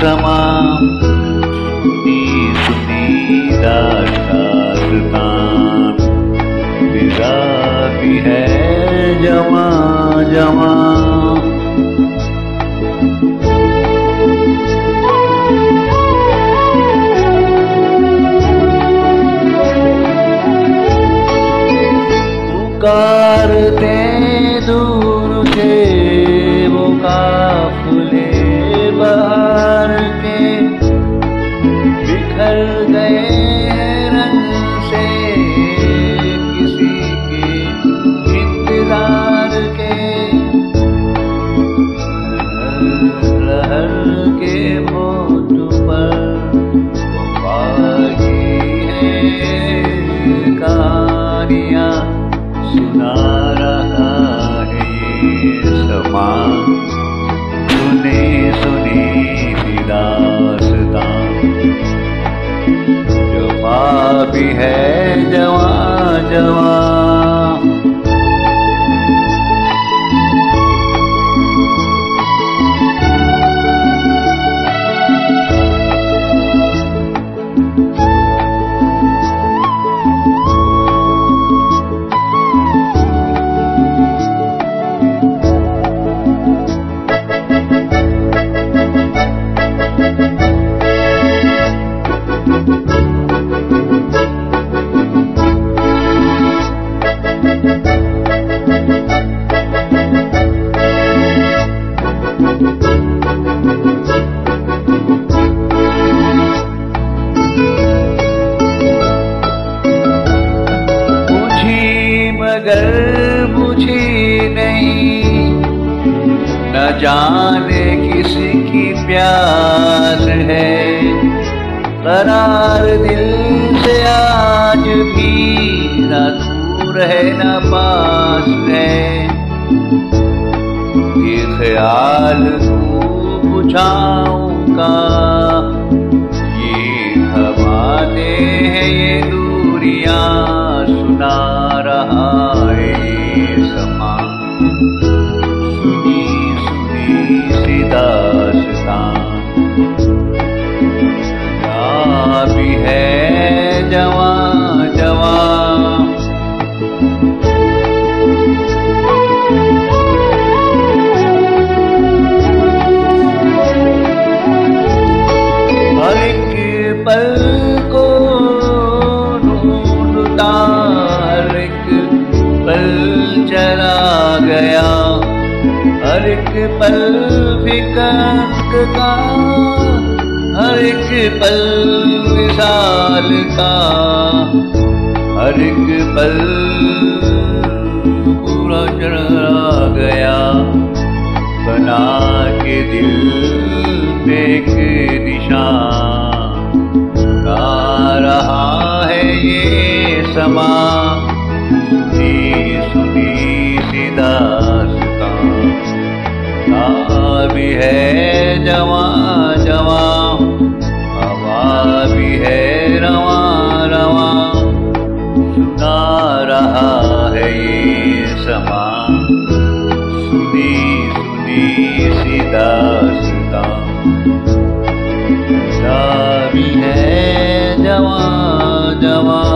समा सुनी सुनी दास्तान भी है जमा जमा। पुकारते दूर से वो के मोट पर बागी है। कहानियाँ सुना रहा है समा। सुने सुनी दास्तां। जवा भी है जवा जवा मगर बुझी नहीं। न जाने किसकी प्यास है। करार दिल से आज भी न दूर है, न पास है। ये ख्याल तू बुझाऊँगा ये हवाते हैं ये दूरियाँ। रहा समा। सुनी सुनी भी है जवा गया, हर एक पल फिकर का, हर एक पल विशाल का हर एक पल पूरा चला गया, बना के दिल एक निशान। गा रहा है ये समा भी है जवा जवा, हवा भी है रवा रवा। सुना रहा है ये समा, सुनी सुनी सीधा जा भी है जवा जवा